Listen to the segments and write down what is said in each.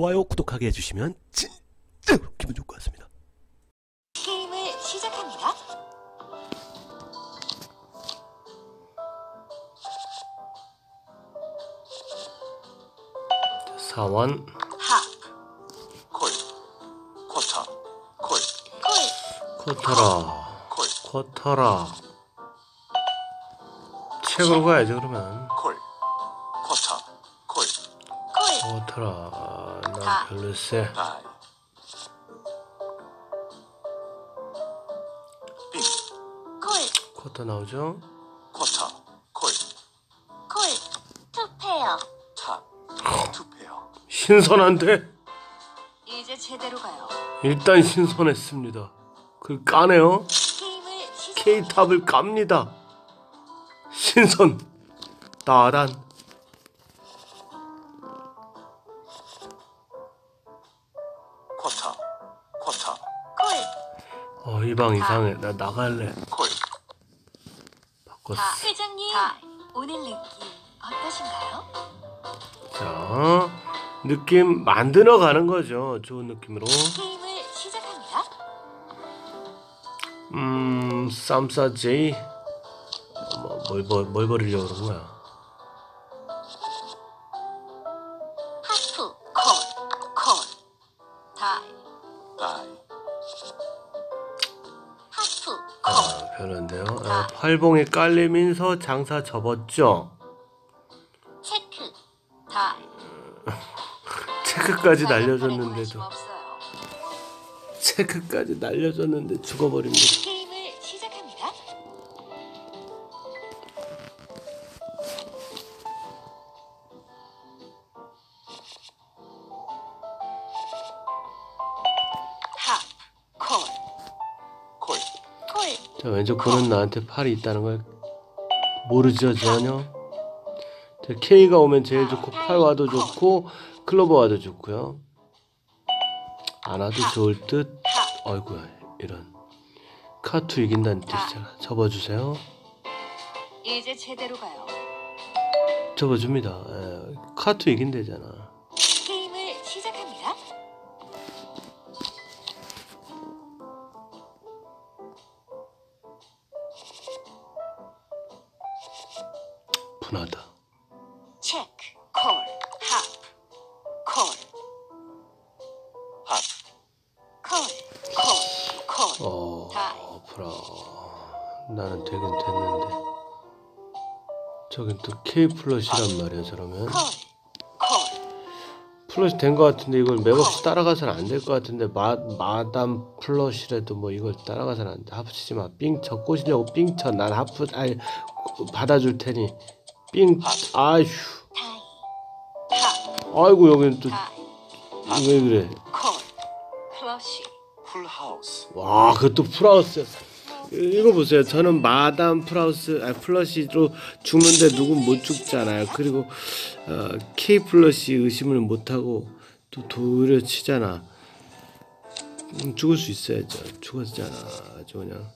좋아요, 구독하게 해주시면 진짜 기분 좋을 것 같습니다. 게임을 시작합니다. 사원. 합, 콜, 쿼터, 콜, 콜, 쿼터라. 콜, 쿼터라. 책으로 가야지 그러면. 콜, 쿼터, 콜, 콜, 쿼터라 다. die, 삥, 콜, 쿼터 나오죠? 쿼터, 콜, 콜, 투페어. top, 투페어, 신선한데? 이제 제대로 가요. 일단 신선했습니다 그 까네요. K탑을 깝니다 신선 따단 콜, 어이방 이상해 나 나갈래 콜, 바꿨어 다. 회장님, 다. 오늘 느낌 어떠신가요? 자 느낌 만들어 가는 거죠 좋은 느낌으로 게임을 시작합니다. 음 쌈싸 제이 뭐, 뭘, 버- 뭘 버리려고 그런 거야 아, 팔봉에 깔리면서 장사 접었죠. 체크, 다이. 체크까지 날려줬는데도. 체크까지 날려줬는데 죽어버립니다. 자 왼쪽 분은 나한테 팔이 있다는 걸 모르죠 전혀. 자, K가 오면 제일 좋고 팔 와도 좋고 클로버 와도 좋고요. 안 와도 좋을 듯. 합, 어이구야 이런 카투 이긴다는 뜻이잖아. 접어주세요. 이제 제대로 가요. 접어줍니다. 에, 카투 이긴대잖아. K 플러시란 말이야, 저러면. 플러시 된 것 같은데 이걸 맥없이 따라가서는 안 될 것 같은데 마, 마담 플러시라도 뭐 이걸 따라가서는 안 돼. 합치지 마. 삥쳐 꼬시려고 삥쳐. 난 하프, 아이, 받아줄 테니. 삥, 아휴. 아이고, 여기는 또, die, 왜 그래. 풀하우스, 와, 그 것도 풀하우스. 이거 보세요. 저는 마담 풀하우스, 아 플러시로 죽는데 누군 못 죽잖아요. 그리고 어, K 플러시 의심을 못 하고 또 도려 치잖아. 음, 죽을 수 있어야죠. 죽었잖아. 아주 그냥.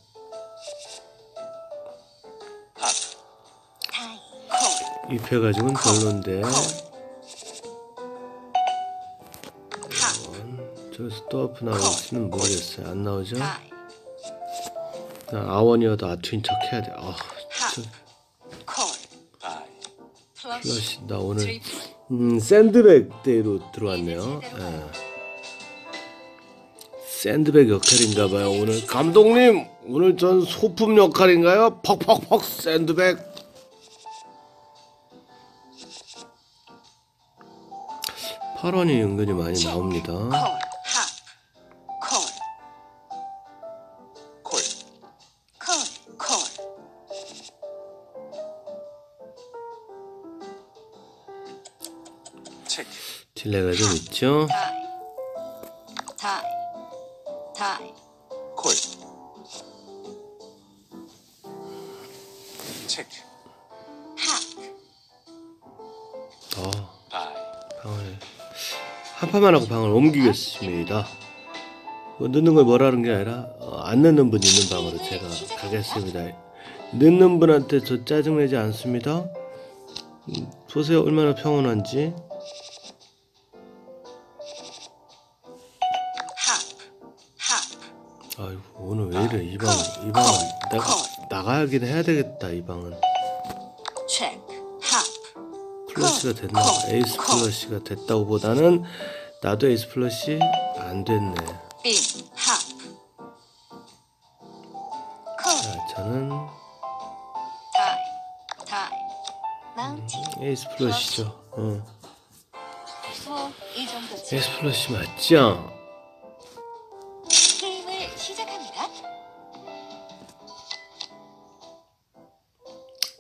입혀가지고는 별론데. 콜, 저기서 또 하프 나올지는 모르겠어요. 안 나오죠? 나 아원이어도 아투인 척 해야 돼. 아, die, 플러시, 나 오늘. 음, 샌드백 대로 들어왔네요. 예. 샌드백 역할인가 봐요. 오늘 감독님, 오늘 전 소품 역할인가요? 퍽퍽퍽 샌드백. 팔원이 은근히 많이 나옵니다. 딜레가 좀 있죠? 콜, 체크, 어, 다이, 방을 한 판만 하고 방을 옮기겠습니다. 뭐 넣는 걸 뭐라는 게 아니라 어, 안 넣는 분 있는 방으로 제가 가겠습니다. 넣는 분한테 저 짜증내지 않습니다. 음, 보세요 얼마나 평온한지. 오늘 왜 이래? 이방이 방은 내가 나가긴 해야 되겠다 이 방은. 플러시가 됐나? 에이스 플러시가 됐다고 보다는 나도 에이스 플러시 안 됐네. 자 저는 마운틴 에이스 플러시죠. 어. 뭐이 정도쯤 에이스 플러시 맞죠?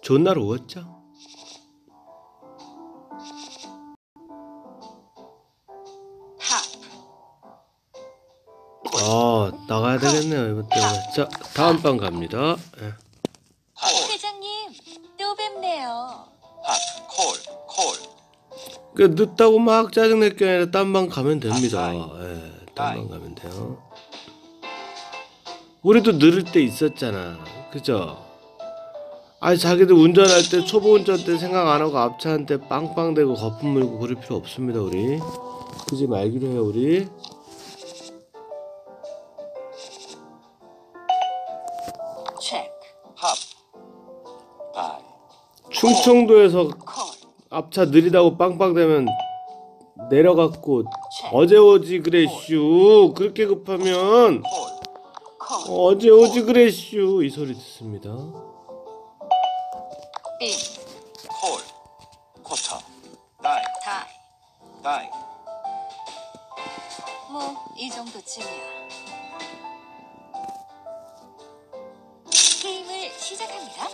좋은 날 오겠죠? 하아 나가야 되겠네요 이번 때문에 자 다음 방 갑니다 예. 콜, 회장님 또 뵙네요 핫, 콜, 콜, 그 늦다고 막 짜증낼 게 아니라 딴 방 가면 됩니다. 예, 딴방 가면 돼요. 우리도 느릴 때 있었잖아. 그죠? 아니 자기들 운전할 때 초보 운전 때 생각 안 하고 앞차한테 빵빵대고 거품 물고 그럴 필요 없습니다 우리. 그지 말기로 해요 우리. 충청도에서 콜 앞차 느리다고 빵빵대면 내려갖고 체크 어제 오지 그랬슈. 그렇게 급하면 어제 오지 그랬슈. 이 소리 듣습니다. 빙 콜, 쿼터, 다이, 다이. 다이, 뭐 이 정도쯤이야. 게임을 시작합니다.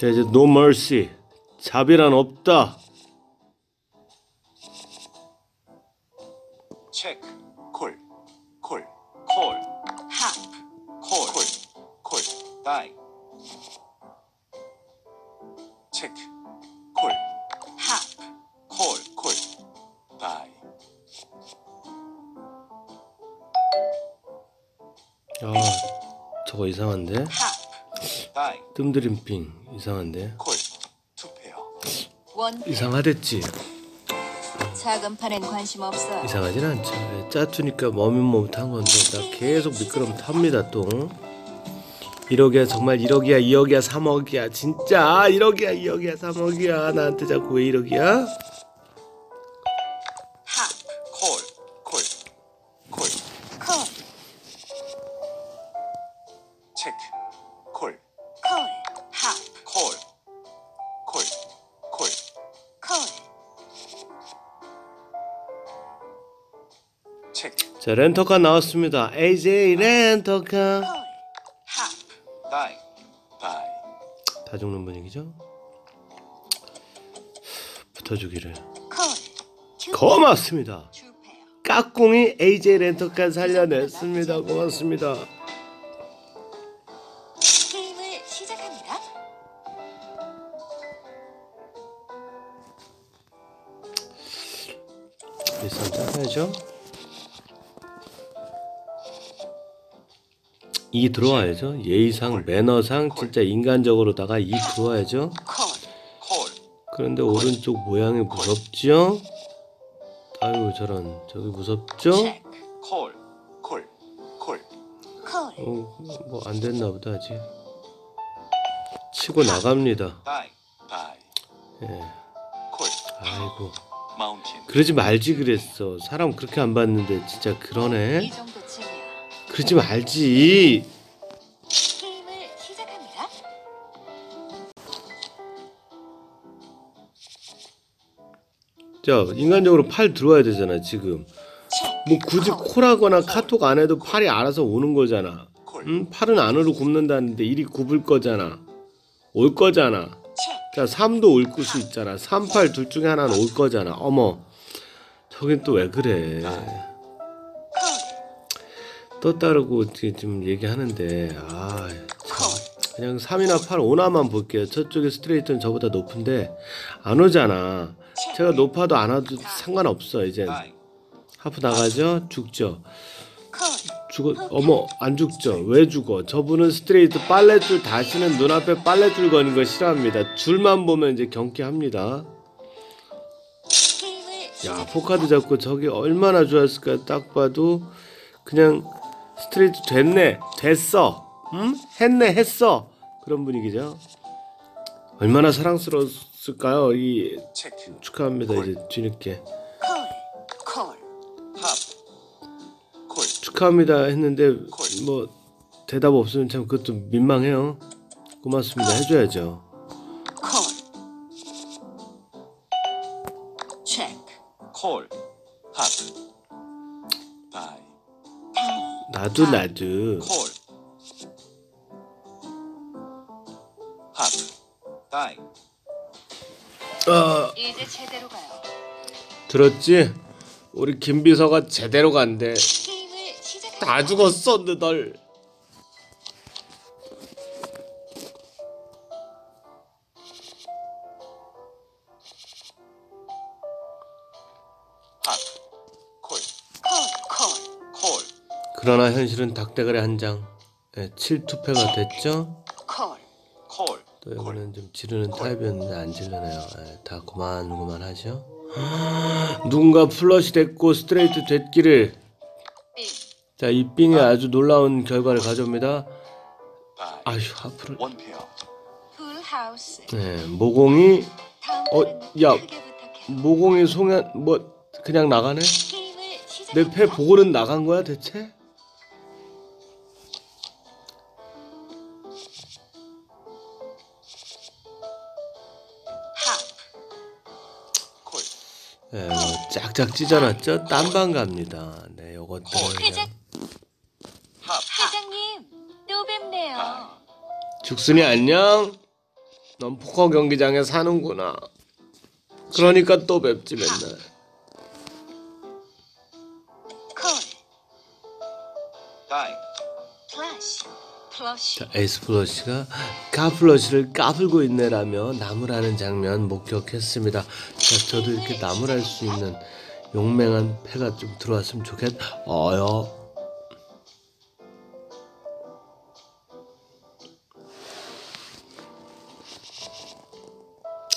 자 이제 no mercy 자비란 없다 아 저거 이상한데? 뜸들인 빙 이상한데? 이상하댔지. 작은 판엔 관심 없어요 이상하진 않죠 예, 짜투니까 머뭇머뭇한 건데 나 계속 미끄럼 탑니다 또 1억이야 정말 1억이야 2억이야 3억이야. 진짜 1억이야 2억이야 3억이야. 나한테 자꾸 왜 1억이야? 자 렌터카 나왔습니다. AJ 렌터카. 다 죽는 분위기죠? 붙어주기를. 고맙습니다. 투 페어 까꿍이 AJ 렌터카 살려냈습니다. 고맙습니다. 게임을 시작합니다. 일단 짜야죠 이 들어와야죠. 예의상 매너상 진짜 인간적으로다가 이 들어와야죠. 그런데 오른쪽 모양이 무섭죠? 아유 저런. 저기 무섭죠? 어, 뭐 안 됐나 보다 아직. 치고 나갑니다. 예. 콜, 아이고. 그러지 말지 그랬어. 사람 그렇게 안 봤는데 진짜 이 그러네 그러지 말지. 게임을 시작합니다. 자 인간적으로 팔 들어와야 되잖아 지금. 뭐 굳이 콜하거나 카톡 안 해도 팔이 알아서 오는 거잖아. 콜, 응? 팔은 안으로 굽는다는데 일이 굽을 거잖아. 올 거잖아. 자 3도 올 수 있잖아. 3, 8 둘 중에 하나는 올 거잖아. 어머 저긴 또 왜 그래 따르고 이렇게 좀 얘기하는데 아콜 그냥 3이나 8 5나만 볼게요. 저쪽에 스트레이트는 저보다 높은데 안 오잖아. 제가 높아도 안 와도 상관없어 이제. 하프 나가죠? 죽죠? 콜 죽어 어머 안 죽죠? 왜 죽어? 저분은 스트레이트 빨래줄 다시는 눈앞에 빨래줄 거는 거 싫어합니다. 줄만 보면 이제 경기합니다. 게임을 야 포카드 잡고 저기 얼마나 좋았을까 딱 봐도 그냥 스트레이트 됐네 됐어. 응? 했네 했어. 그런 분위기죠. 얼마나 사랑스러웠을까요? 이 체크 축하합니다 이제 뒤늦게. 콜, 콜, 하프 콜, 축하합니다 했는데 뭐 대답 없으면 참 그것도 민망해요. 고맙습니다. 해줘야죠 나도 나도. 콜. 팝 다이 어. 이제 제대로 가요. 들었지? 우리 김 비서가 제대로 간대. 게임을. 다 죽었어 너덜 그러나 현실은 닭대가리 한장 예, 7투패가 됐죠 또 이번엔 좀 지르는 타입이었는데 안 질르네요. 예, 다 그만 그만 하죠. 누군가 플러시 됐고 스트레이트 됐기를 빙, 자이 빙이 아주 놀라운 결과를 가져옵니다. 아휴 하프를. 네, 모공이 어, 야. 모공이 송연 뭐 그냥 나가네? 내 패 보고는 나간 거야 대체? 예, 뭐 짝짝 찢어놨죠? 딴방 갑니다. 네, 요것들 회장, 팝 회장님 또 뵙네요. 죽순이 안녕. 넌 포커 경기장에 사는구나. 그러니까 또 뵙지 맨날. 자, 에이스 플러시가 카플러시를 까불고 있네라며 나무라는 장면 목격했습니다. 자, 저도 이렇게 나무랄 수 있는 용맹한 패가 좀 들어왔으면 좋겠. 어요.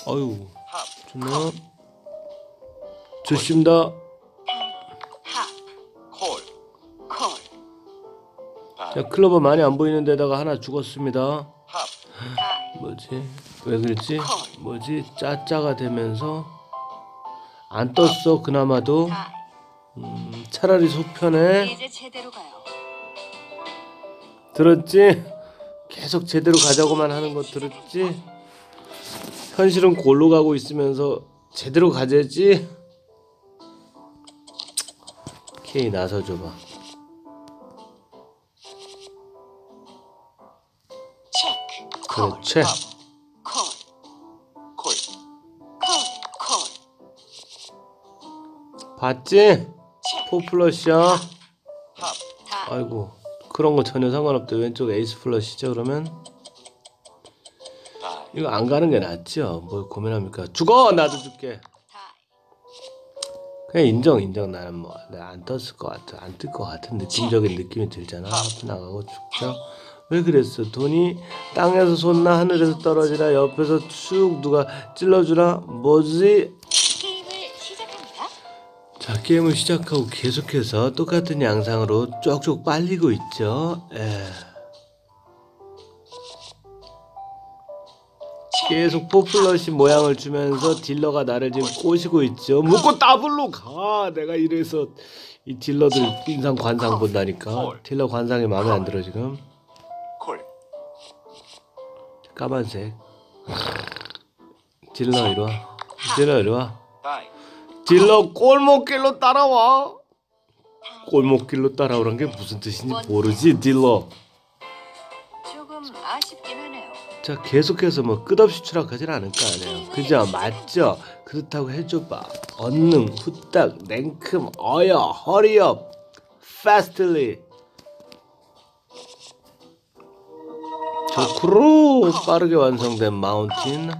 어유, 팝 좋네요. 좋습니다. 자, 클로버 많이 안 보이는 데다가 하나 죽었습니다. 뭐지? 왜 그랬지? 뭐지? 짜짜가 되면서 안 떴어 그나마도. 음, 차라리 속편에. 들었지? 계속 제대로 가자고만 하는 거 들었지? 현실은 골로 가고 있으면서 제대로 가자지? K 나서 줘봐 그렇지. 봤지? 포플러시야 아이고 그런 거 전혀 상관없대 왼쪽 에이스 플러시죠 그러면? 이거 안 가는 게 낫죠. 뭘 고민합니까? 죽어 나도 죽게. 그냥 인정 인정 나는 뭐 내가 안 떴을 것 같아 안 뜰 것 같은 느낌적인 느낌이 들잖아. 나가고 죽죠. 왜 그랬어? 돈이 땅에서 솟나 하늘에서 떨어지나 옆에서 쭉 누가 찔러주나 뭐지? 게임을 시작합니다. 자 게임을 시작하고 계속해서 똑같은 양상으로 쪽쪽 빨리고 있죠. 에. 계속 포플러시 모양을 주면서 딜러가 나를 지금 꼬시고 있죠. 묶고 더블로 가. 내가 이래서 이 딜러들 인상 관상 본다니까. 딜러 관상이 마음에 안 들어 지금. 콜, 까만색. 딜러 이리 와. 딜러 이리 와. die 딜러 골목길로 따라와. 골목길로 따라오란 게 무슨 뜻인지 모르지 하네요. 자 계속해서 뭐 끝없이 추락하진 않을 거 아니에요. 그죠? 맞죠? 그렇다고 해줘봐. 언능, 후딱, 냉큼, 어여, hurry up, fastly. 좋구로 빠르게 완성된 mountain.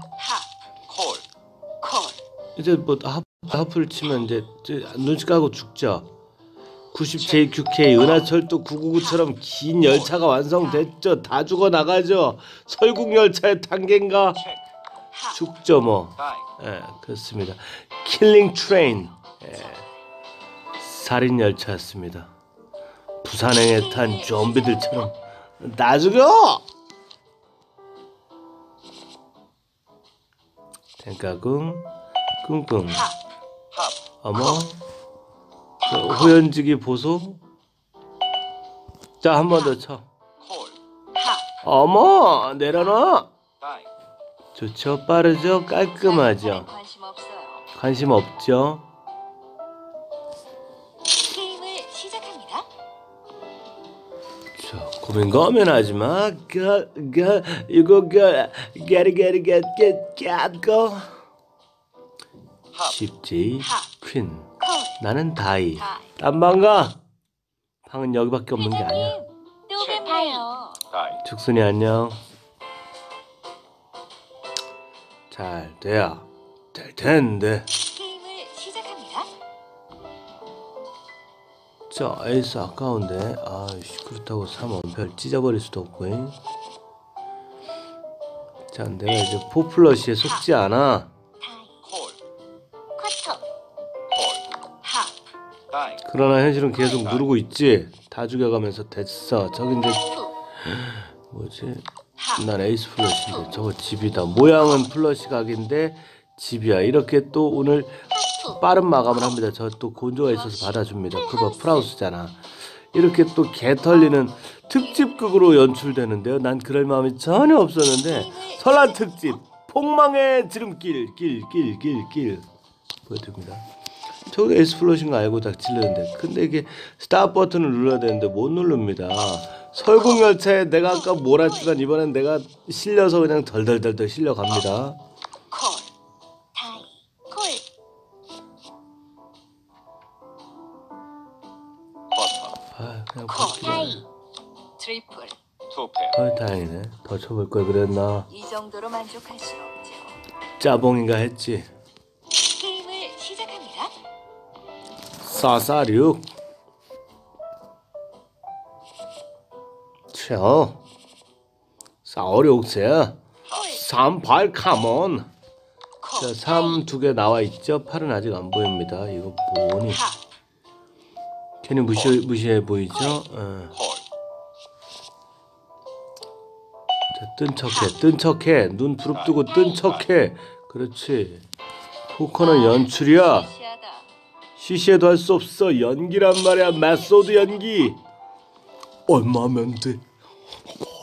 이제 뭐 하프, 하프를 치면 이제 눈치 까고 죽죠. 9 10JQK 은하철도 999처럼 긴 열차가 완성됐죠. 다 죽어 나가죠. 설국 열차의 단계인가 죽죠 뭐. 예, 그렇습니다. killing train. 예. 살인 열차였습니다. 부산행에 탄 좀비들처럼 나 죽여! 땡까꿍 꿍꿍 하, 합, 어머. 저 호연지기 보소. 자 한 번 더 쳐. 어머 내려놔. 좋죠. 빠르죠. 깔끔하죠. 관심 없죠 고민 고민하지 마. 가, 가, 이거 가 get get get get get go 합, 쉽지 하. 퀸. 콜, 나는 다이. 다이. 딴방 가. 방은 여기밖에 없는 게 아니야. 또 죽순이 안녕. 잘 돼야 될 텐데 자 에이스 아까운데? 아이씨 그렇다고 3원별 찢어버릴 수도 없고 잉. 자 내가 이제 포플러시에 속지 않아. 그러나 현실은 계속 누르고 있지? 다 죽여가면서 됐어. 저기 이제 후, 뭐지? 하, 난 에이스 플러시인데 저거 집이다. 모양은 플러시 각인데 집이야. 이렇게 또 오늘 빠른 마감을 합니다. 저 또 곤조가 있어서 받아줍니다. 그거 풀하우스잖아. 이렇게 또 개 털리는 특집극으로 연출되는데요. 난 그럴 마음이 전혀 없었는데 설날 특집 폭망의 지름길 길 길 길길 보여드립니다. 저거 에이스 플러시인 거 알고 딱 찔르는데. 근데 이게 stop 버튼을 눌러야 되는데 못 누릅니다. 설국열차에 내가 아까 몰았지만 이번엔 내가 실려서 그냥 덜덜덜덜 실려갑니다 다행이네 더 쳐볼 걸 그랬나? 이 정도로 만족할 순 없죠. 짜봉인가 했지. 게임을 시작합니다. 사사륙. 쳐. 사오륙세 삼팔 카몬 콜, 자3 두 개 나와 있죠? 8은 아직 안 보입니다. 이거 뭐니? 하, 괜히 무시, 무시해 보이죠? 어. 자, 뜬 척해 뜬 척해. 눈 부릅뜨고 뜬 척해. 그렇지. 포커는 연출이야. 시시해도 할 수 없어. 연기란 말이야. method 연기. 얼마면 돼?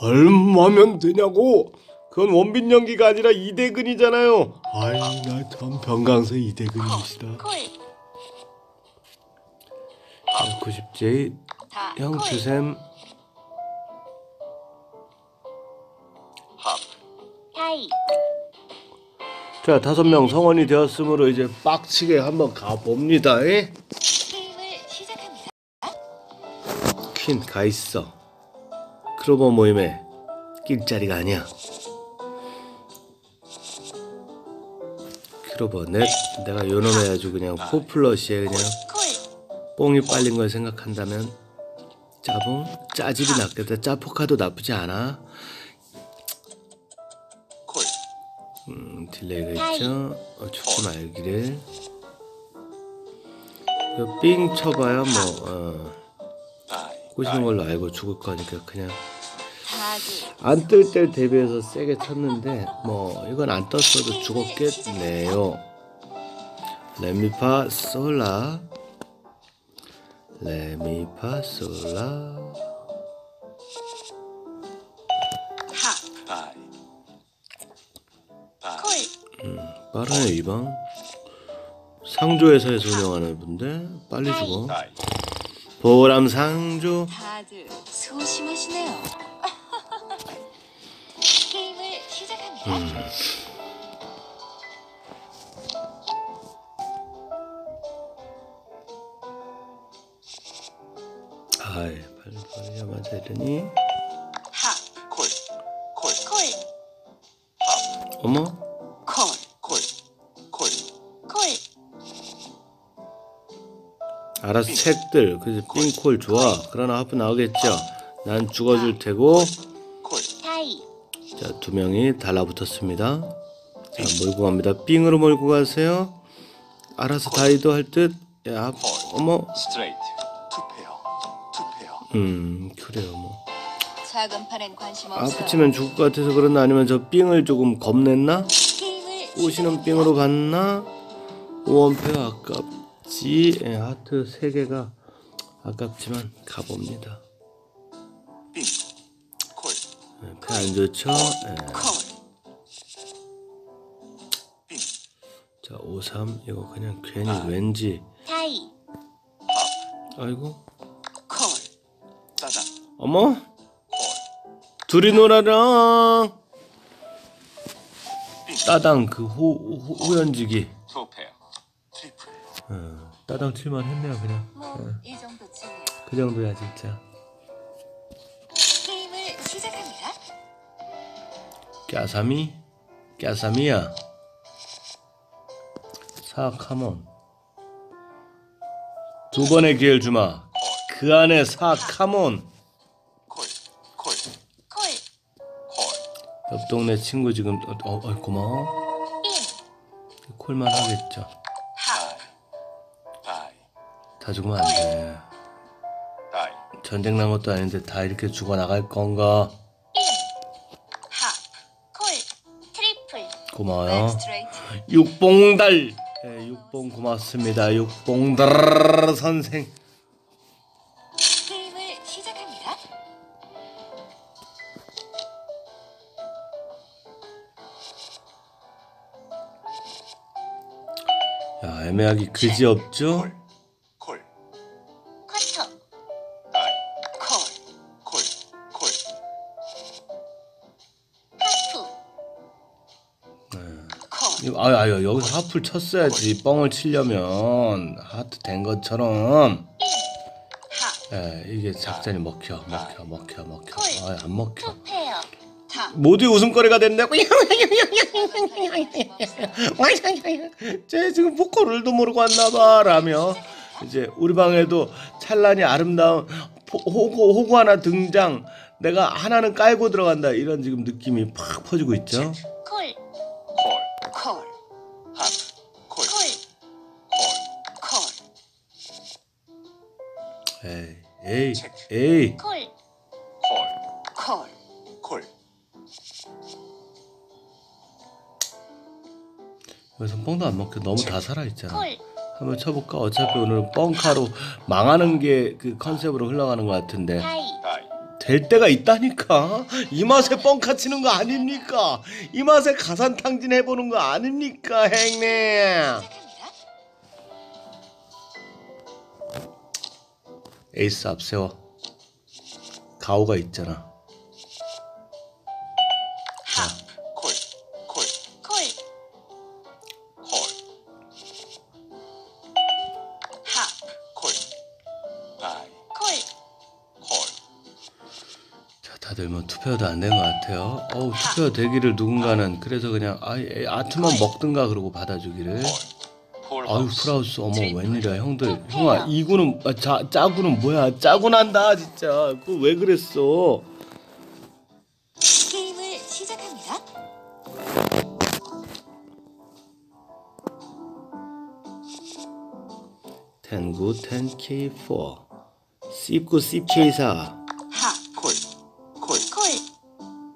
얼마면 되냐고? 그건 원빈 연기가 아니라 이대근이잖아요. 아이 나참 병강세 이대근이시다. 콜, 90J 다, 형 콜, 주셈 자 다섯 명 성원이 되었으므로 이제 빡치게 한번 가봅니다 에? 게임을 시작합니다. 퀸 가 있어. 크로버 모임에 낄 자리가 아니야. 크로버 내, 내가 요놈에 아주 그냥 four flush에 그냥. 콜, 뽕이 빨린 걸 생각한다면 짜봉? 짜집이 낫겠다. 짜포카도 나쁘지 않아 음, delay가 있죠? 어, 죽지 말기를. 이거 삥 쳐봐야 뭐 어, 꼬시는 걸로 알고 죽을 거니까 그냥. 안 뜰 때 대비해서 세게 쳤는데 뭐 이건 안 떴어도 죽었겠네요. 레미파 솔라. 레미파 솔라 콜, 빠르네 이방. 상조 회사에서 운영하는 분데 빨리 죽어. 보람 상조. 다들 소심하시네요. 게임을 시작합니다. 아이 빨리 빨리 맞아 이러니? 하, 콜, 콜, 콜, 어머 알아서 책들 그래서 삥콜 좋아 그러나 하프 나오겠죠 난 죽어줄 테고 자, 두 명이 달라붙었습니다. 자, 몰고 갑니다. 삥으로 몰고 가세요. 알아서 다이도 할 듯. 야, 어머, 음 그래요 뭐. 아프치면 죽을 것 같아서 그러나 아니면 저 삥을 조금 겁냈나? 오시는 삥으로 갔나? 오원패가 아깝 지 예, 하트 3개가 아깝지만 가봅니다. 빙, 콜, 배안 좋죠? 예. 자, 5, 3 이거 그냥 괜히 아. 왠지. die. 아이고. 어머? 콜, 둘이 놀아라. 삥, 따당 그 호, 호, 호연지기. two pair, triple, 어, 따당 칠만 했네요 그냥. 뭐이 정도쯤이야. 그 정도야 진짜. 게임을 시작합니다. 까사미 까사미야. 사카몬 두 번의 기회를 주마. 그 안에 사카몬 콜, 옆 동네 친구 지금 어, 어, 어, 고마워. 빙. 콜만 하겠죠 다 죽으면 안돼 다이, 전쟁 난 것도 아닌데 다 이렇게 죽어 나갈 건가. 고마워요. 육봉달. 예, 육봉 고맙습니다. 육봉달 선생. 게임을 시작합니다. 야 애매하기 그지 없죠 아유 아유 여기서 하프를 쳤어야지 뻥을 치려면 하트 된 것처럼 하. 예, 이게 작전이 먹혀 먹혀 먹혀 먹혀 콜. 아안 먹혀 two pair. 타. 모두 웃음거리가 된다고 쟤 지금 포커 룰도 모르고 왔나봐 라며 이제 우리 방에도 찬란히 아름다운 포- 호구 호구 하나 등장 내가 하나는 깔고 들어간다 이런 지금 느낌이 팍 퍼지고 있죠 에이 에이 에이. 콜. 콜, 콜. 콜, 여기서 뻥도 안 먹혀? 너무 다 살아있잖아. 콜. 한번 쳐볼까? 어차피 오늘은 뻥카로 망하는 게 그 컨셉으로 흘러가는 것 같은데. 다이, 될 때가 있다니까? 이 맛에 뻥카 치는 거 아닙니까? 이 맛에 가산탕진 해보는 거 아닙니까 행님 에이스 앞세워. 가오가 있잖아. 하. 콜, 콜, 콜. 콜, 하. 콜, die, 콜. 콜, 자 다들 뭐 two pair도 안 된 것 같아요. 어우 two pair 되기를 누군가는 그래서 그냥 아, 에, 아트만 먹든가 그러고 받아주기를. 폴, 아유 프라우스 어머 웬일이야 형들. 형아 이구는 아, 자, 짜구는 뭐야? 짜구 난다 진짜. 그 왜 그랬어? 게임을 시작합니다. 텐구 10K4 씹구 씹K4 하. 콜, 콜, 콜.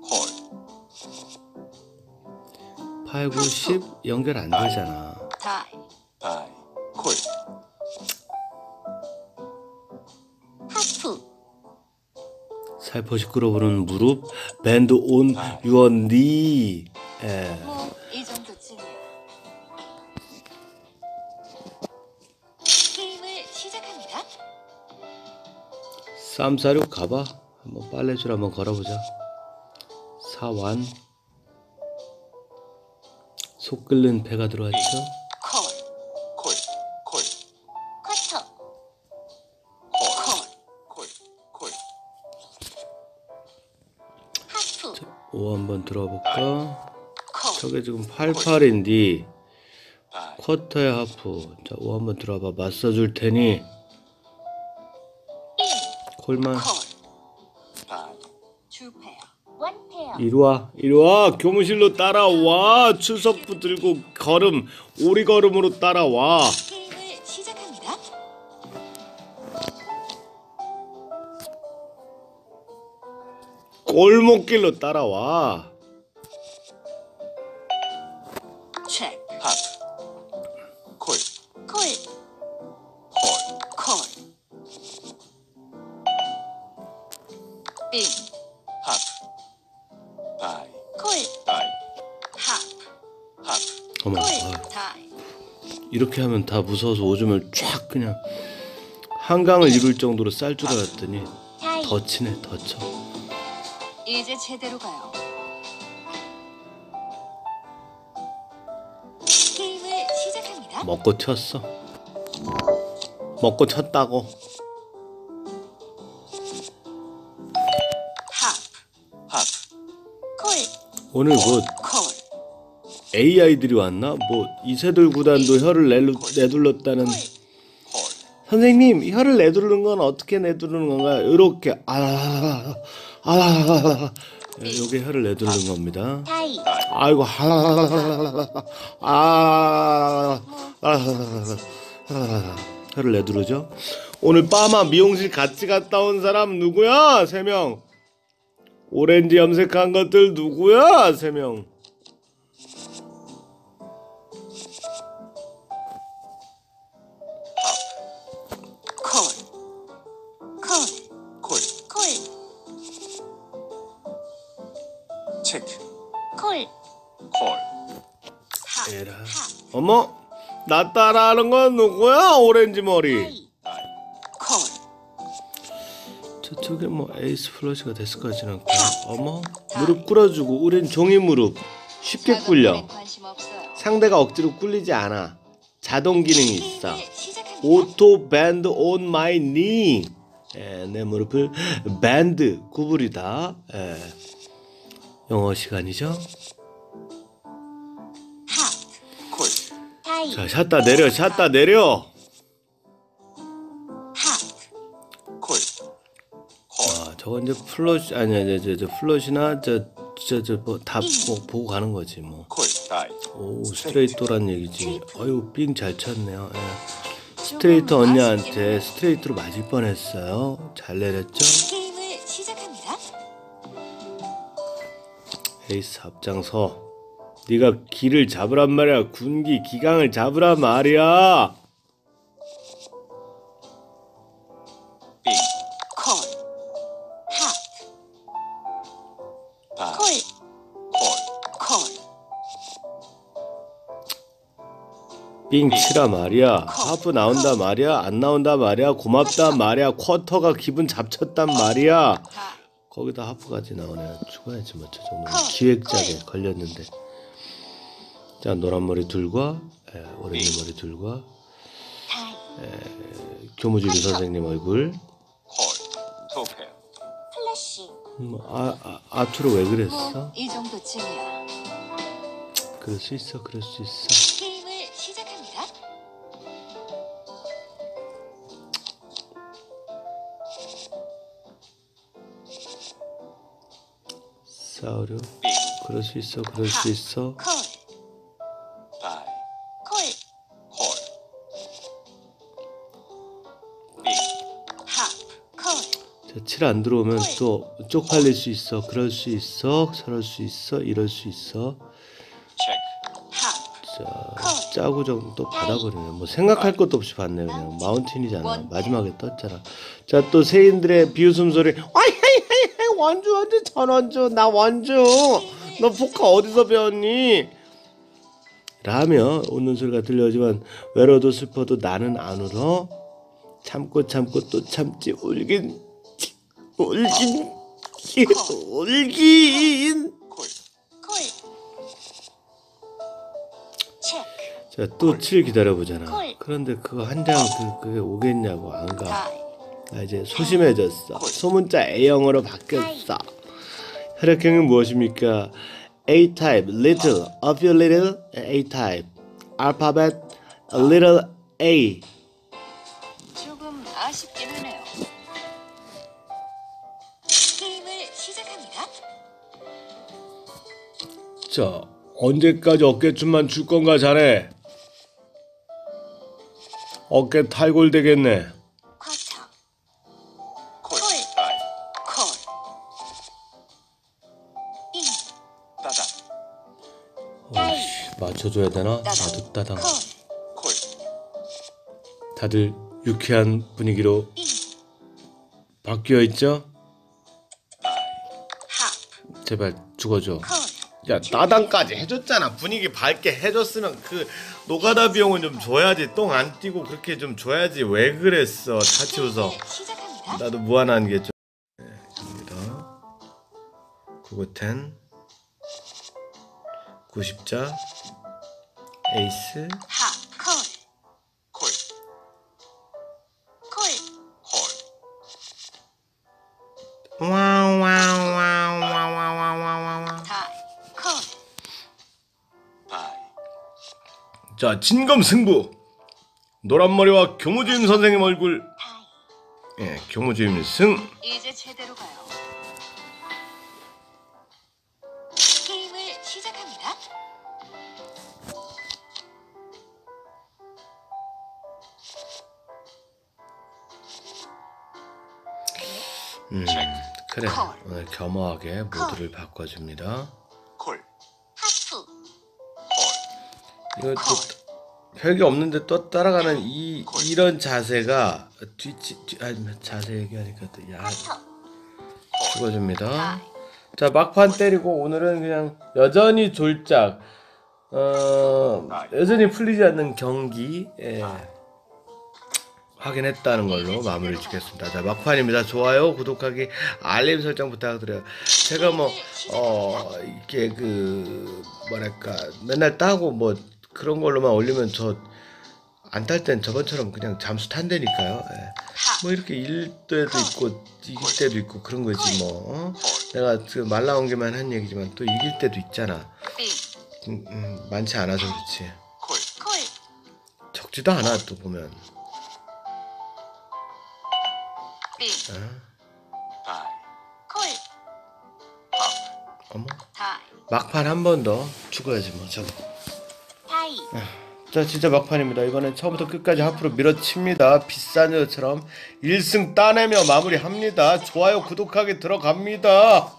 콜, 8, 9, 10 연결 안 되잖아 콜, 하프. 살포시 끌어부르는 무릎 밴드 온 유어 니 예. 뭐이 정도쯤이야. 게임을 시작합니다. 쌈싸육 가봐 한번 빨래줄 한번 걸어보자 사완 속 끓는 배가 들어왔죠 한번 들어볼까? 콜. 저게 지금 88인데 다이, 쿼터의 하프. 자, 5 한번 들어봐. 맞서줄 테니. 빙. 콜만. 이리와. 이리와. 교무실로 따라와. 추석부 들고 걸음 오리 걸음으로 따라와. 골목길로 따라와. 이렇게 하면 다 무서워서 오줌을 쫙 그냥 한강을 이룰 정도로 쌀 줄 알았더니. 더 치네, 더 쳐. 이제 제대로 가요. 게임을 시작합니다. 먹고 튀었어. 먹고 쳤다고. 콜. 오늘 뭐 콜. AI들이 왔나? 뭐 이세돌 구단도 혀를 내둘, 내둘렀다는 선생님 혀를 내두르는 건 어떻게 내두르는 건가요? 이렇게 아아 아, 요게 혀를 내두르는 겁니다. 아이고 아. 콜. 어머, 나 따라하는 건 누구야? 오렌지 머리. 저쪽에 뭐 에이스 플러시가 됐을 것 같지는 않고. 어머, 무릎 꿇어주고 우린 종이 무릎. 쉽게 꿇려. 상대가 억지로 꿀리지 않아. 자동 기능이 있어. Auto bend on my knee. 예, 내 무릎을 bend 구부리다. 예. 영어 시간이죠. 자, 샷다 내려, 샷다 내려. 아, 저거 이제 flush 아니 아니 저, 저 flush나 저 저저 뭐다 뭐, 보고 가는 거지 뭐. 오 스트레이트란 얘기지. 아유 삥잘 쳤네요. 예. 아쉽긴 언니한테. 스트레이트로 맞을 뻔했어요. 잘 내렸죠? 게임을 시작합니다. 에이스 앞장서. 네가 기를 잡으란 말이야. 군기 기강을 잡으란 말이야. 삥 콜. 하프. die 콜. 콜 콜. 삥 치라 말이야. 하프 나온다 말이야. 안 나온다 말이야. 고맙다 말이야. quarter가 기분 잡쳤단 말이야. 다. 거기다 하프까지 나오네. 죽어야지 뭐저 정도 콜, 기획작에 콜. 걸렸는데. 자 노란 머리 둘과 에, 오렌지 머리 둘과 다이. 교무주비 선생님 얼굴. 콜 투페어 플래시. 음, 아, 아 아투로 왜 그랬어? 뭐, 이 정도쯤이야. 그럴 수 있어. 그럴 수 있어. 게임을 시작합니다. 싸우려. 빙 그럴 수 있어. 그럴 수 있어. 칠안 들어오면 또 쪽팔릴 수 있어. 그럴 수 있어. 저럴 수 있어. 이럴 수 있어. 자, 짜고 정도 받아버리네. 뭐 생각할 것도 없이 받네 그냥. 마운틴이잖아. 마지막에 떴잖아. 자, 또 세인들의 비웃음 소리. 원주 원주 전원주 나 원주. 너 포카 어디서 배웠니? 라며 웃는 소리가 들려오지만 외로워도 슬퍼도 나는 안 울어. 참고 참고 또 참지 울긴 울긴 울긴. 콜 콜. 체크. 자, 또 7 기다려보잖아. 콜. 그런데 그거 한 장 그, 그게 오겠냐고, 안 가. 다이. 나 이제 소심해졌어. 소문자 A형으로 바뀌었어. 혈액형은 무엇입니까? A-type, little, a few little, A-type. alphabet, a little A. 진짜 언제까지 어깨춤만 줄 건가 잘해. 어깨 탈골 되겠네. 어이씨, 맞춰줘야 되나? 나도 따당 다들 유쾌한 분위기로 바뀌어 있죠? 제발 죽어줘. 콜. 야 따당까지 해줬잖아. 분위기 밝게 해줬으면 그 노가다 비용은 좀 줘야지. 똥안 띄고 그렇게 좀 줘야지. 왜 그랬어? 같이 웃어. 게임을 시작합니다. 나도 무한한 게 좀. 네, 갑니다. 구구텐. 90자. 에이스. 합. 콜. 콜. 콜. 콜. 와와 자 진검 승부. 노란머리와 교무주임 선생님 얼굴. 예, 교무주임 승. 이제 제대로 가요. 게임을 시작합니다. 음, 그래. 콜. 오늘 겸허하게 모드를 바꿔줍니다. 이거 또 별게 없는데 또 따라가는 이 이런 자세가 뒤치 뒤, 아 자세 얘기하니까 또야. 죽어줍니다. 자 막판 때리고 오늘은 그냥 여전히 졸작 어 여전히 풀리지 않는 경기 예, 확인했다는 걸로 마무리 짓겠습니다. 자 막판입니다. 좋아요, 구독하기, 알림 설정 부탁드려요. 제가 뭐 어 이게 그 뭐랄까 맨날 따고 뭐 그런 걸로만 올리면 저안딸땐 저번처럼 그냥 잠수 탄다니까요. 예. 합. 뭐 이렇게 일 때도 있고 이길 때도 있고 그런 거지 뭐. 어? 콜. 내가 지금 말 나온 게만 한 얘기지만 또 이길 때도 있잖아. 빙. 음, 음, 많지 않아서 그렇지. 적지도 않아 또 보면. 빙. 어? 팝. 어머. 막판 한 번 더 죽어야지 뭐 저거. 자 진짜 막판입니다. 이번엔 처음부터 끝까지 앞으로 밀어칩니다. 비싼 여처럼 1승 따내며 마무리합니다. 좋아요 구독하기 들어갑니다.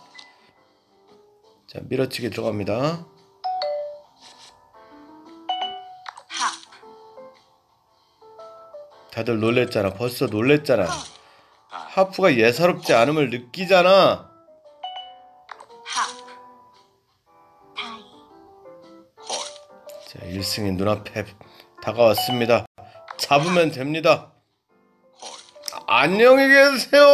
자 밀어치기 들어갑니다. 합. 다들 놀랬잖아. 벌써 놀랬잖아. 콜. 하프가 예사롭지 않음을 느끼잖아. 자, 1승이 눈앞에 다가왔습니다. 잡으면 됩니다. 콜. 안녕히 계세요.